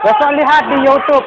Besok lihat di YouTube.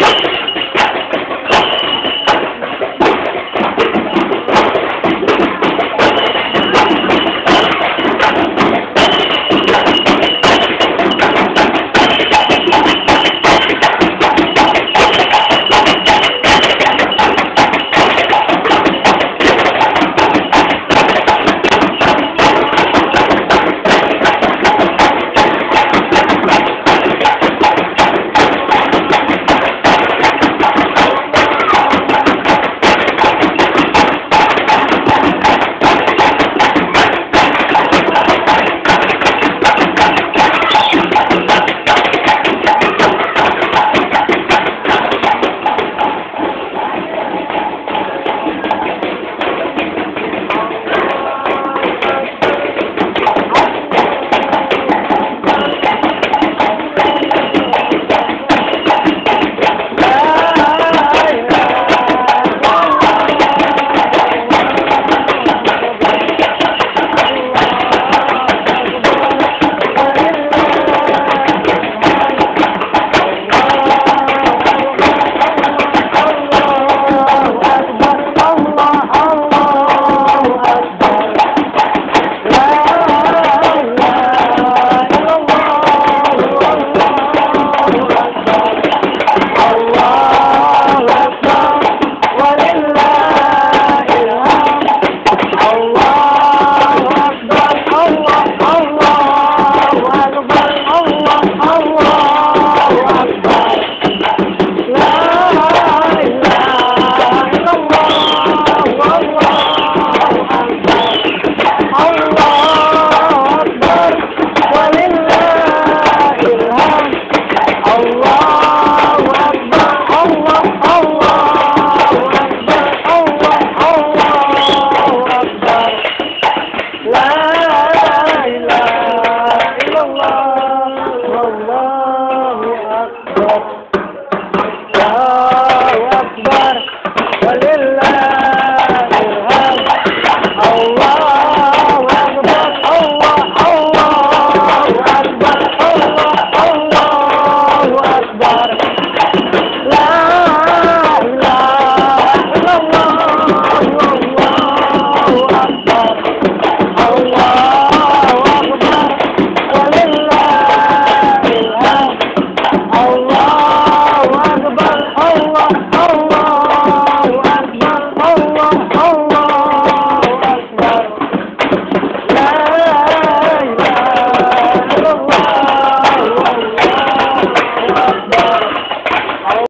Stop. Allah, Allah. rock.